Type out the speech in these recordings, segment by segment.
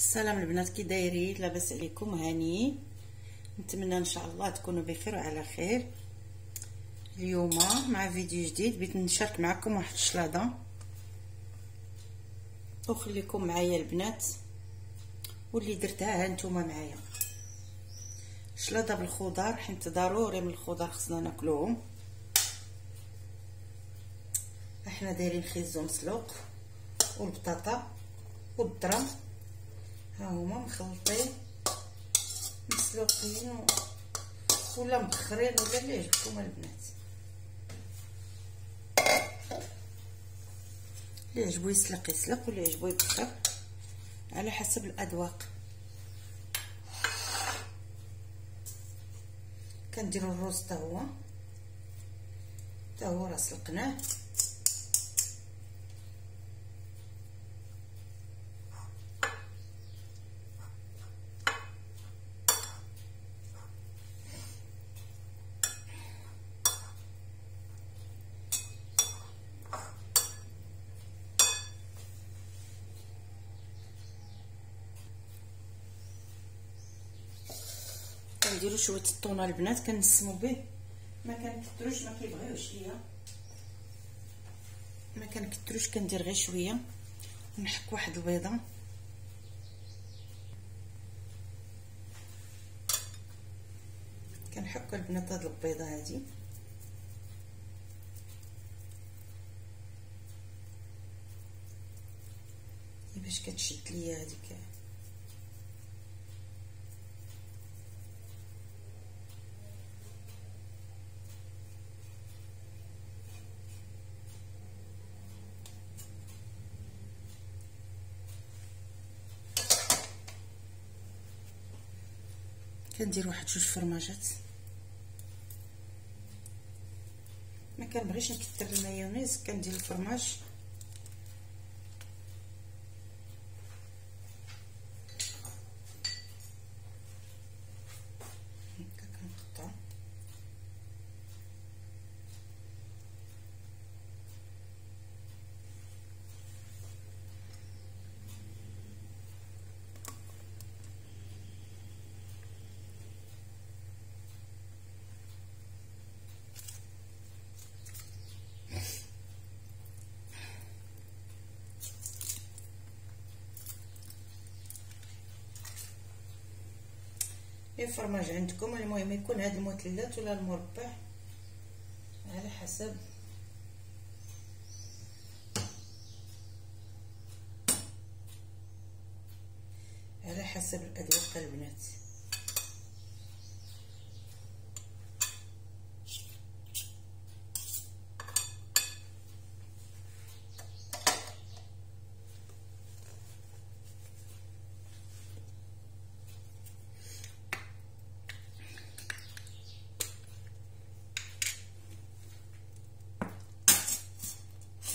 السلام البنات كي دايرين لاباس عليكم هانيين نتمنى إن شاء الله تكونوا بخير وعلى خير. اليوم مع فيديو جديد بغيت نشارك معكم واحد الشلاضة. وخليكم معايا البنات. واللي درتها ها نتوما معايا. شلاضة بالخضار حيت ضروري من الخضار خصنا ناكلوهم. إحنا دايرين خيزو مسلوق والبطاطا والذرة. هما مخلطين مسلوقين و... ولا مبخرين ولا اللي يعجبكم البنات. اللي يعجبو يسلق يسلق واللي يعجبو يبخر على حسب الأذواق. كنديروا الرز حتى هو. هو راه سلقناه. كنديروا شوية الطونه البنات كنسمو به. ما كنكثروش ما كيبغيوش ليا ما كنكثروش كندير غير شوية. ونحك واحد البيضة. كنحك البنات هاد البيضة هادي. باش كتشد ليا هذيك كندير واحد جوج فرماجات. ما كنبغيش نكثر المايونيز كندير الفرماج. الفرماج عندكم المهم يكون هذا المثلث ولا المربع على حسب. على حسب الاذواق البنات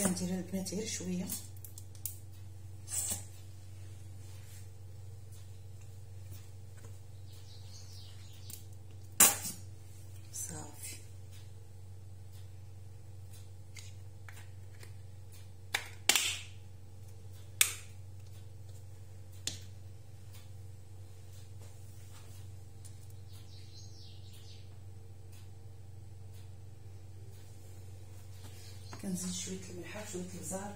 كندير البنات غير شوية صافي كنزيد شوية الملح شوية البزار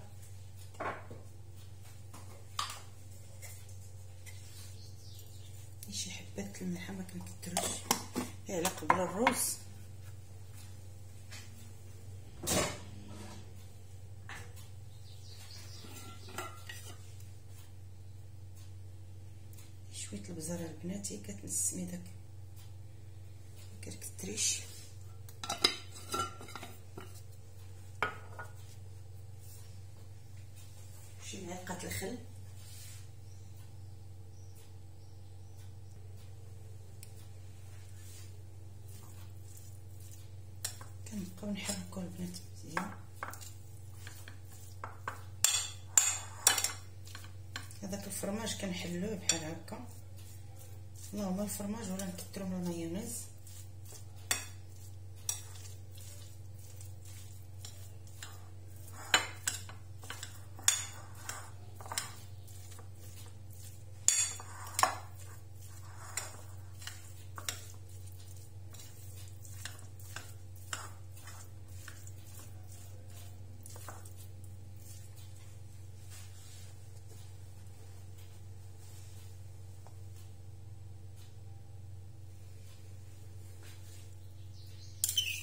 شي حبات الملح ما كنكثروش على قبل الرز. شوية البزار البنات هي كتنسمي داك. كتكثريش شي معلقه الخل كنبقاو نحركو البنات مزيان هذاك الفرماج كنحلوه بحال هكا. اللهم الفرماج ولا نكثرو من المايونيز.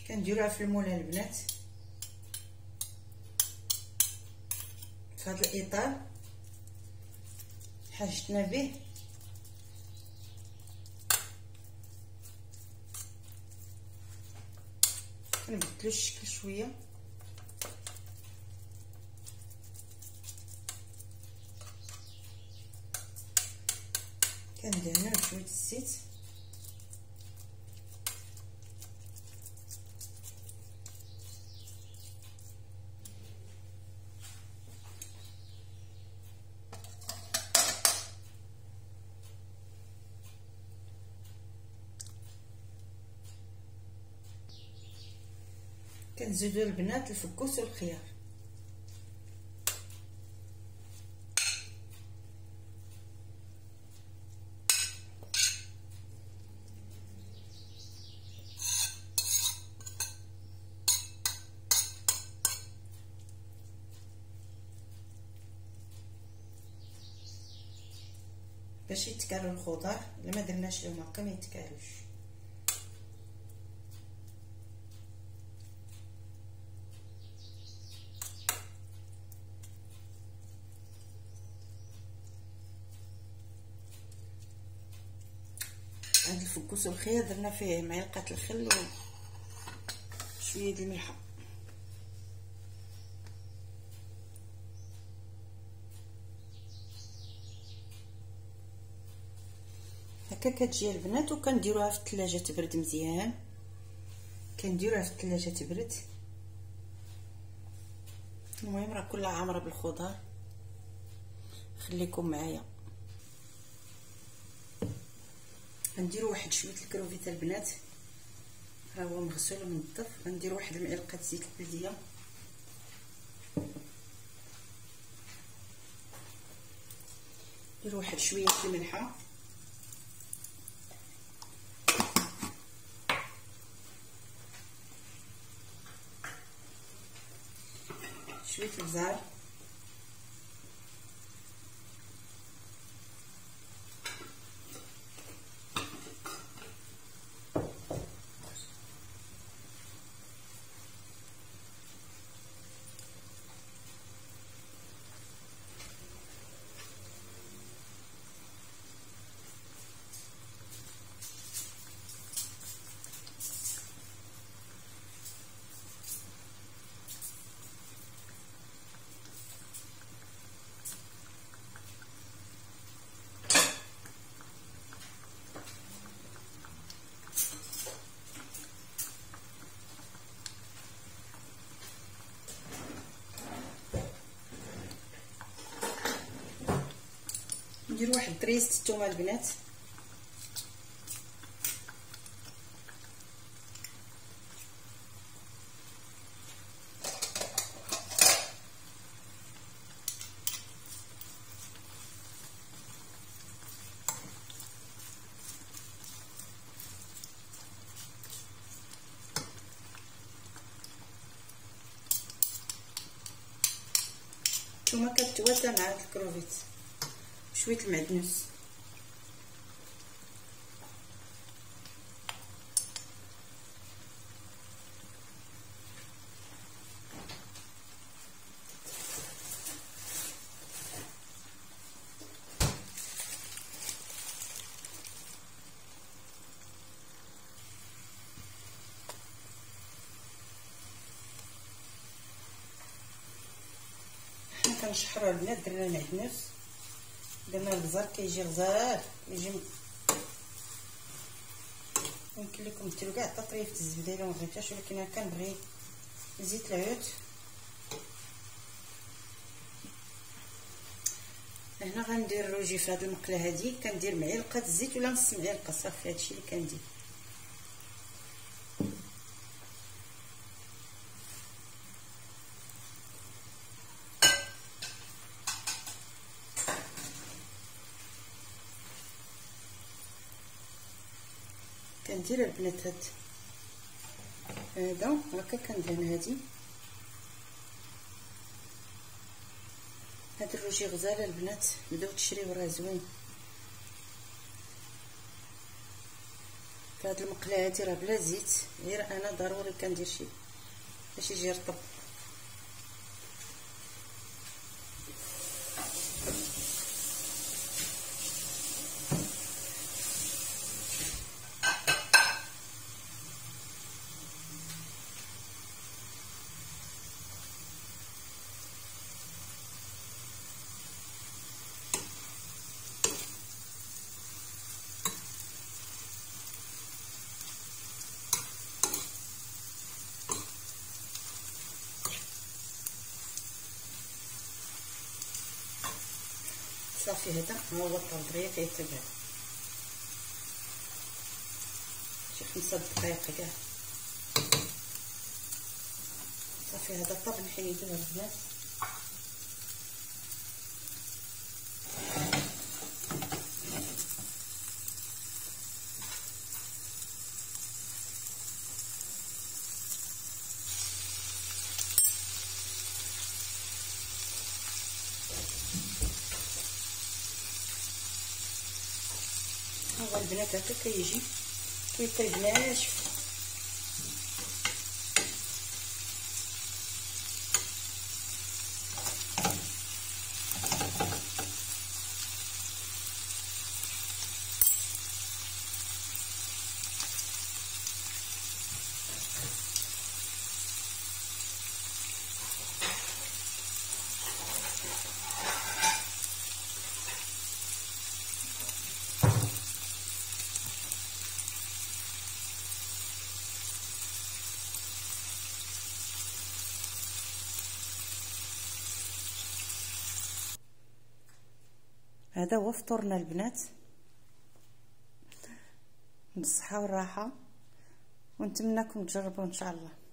كنديروها في المولى البنات. هذا الإطار. حاجتنا به. كنبدلو الشكل شوية. كندهنو بشويه الزيت. كنزيدو البنات الفكوس والخيار. باش يتكالو الخضر الا ما درناش لهم هكا ما يتكالوش هاد الفكوس والخيار درنا فيه معلقة الخل وشويه د الملحه هكا كتجي البنات وكنديروها في الثلاجه تبرد مزيان. كنديروها في الثلاجه تبرد. المهم راه كلها عامرة بالخضر خليكم معايا. غنديروا واحد شوية الكروفيت البنات. ها هو مغسول ومنظف. غنديروا واحد المعلقة زيت البلدية. نديروا واحد شوية الملحة. شوية البزار ندير واحد طريسه الثومه البنات. الثومه كتواتى مع الكروفيت. شوية المعدنوس. كنشحروا البنات درنا المعدنوس. درنا البزار كيجي غزال يجي يمكن لكم ديروا كاع طريفه الزبدة الا ما بغيتهاش ولكن أنا كنبغي زيت العود. هنا غندير روجي في هذه المقله هذه كندير معلقة الزيت ولا نص معلقة صافي هادشي اللي كندير. كندير البنات هاد. هذا هكا كندهن هادي. هاد الروجي غزال البنات بداو تشريو راه زوين. في هاد المقله هادي راه بلا زيت غير أنا ضروري كندير شي باش يجي رطب. صافي هذا ها هو الطبريه كيتبع شي خمسة دقائق كاع. صافي هذا الطبق نحيدوه البنات هو البنات هكا كيجي كيطيب هذا هو فطورنا البنات. بالصحة والراحة. ونتمنىكم تجربوا إن شاء الله.